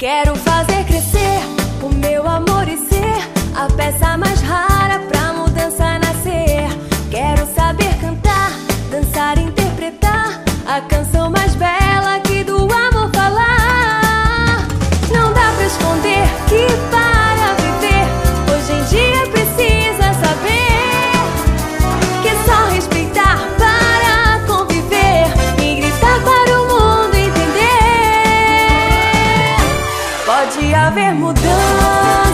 Quero fazer crescer o meu amor e ser a peça mais rara pra mudança nascer. Quero saber cantar, dançar, interpretar a canção. haver mudança.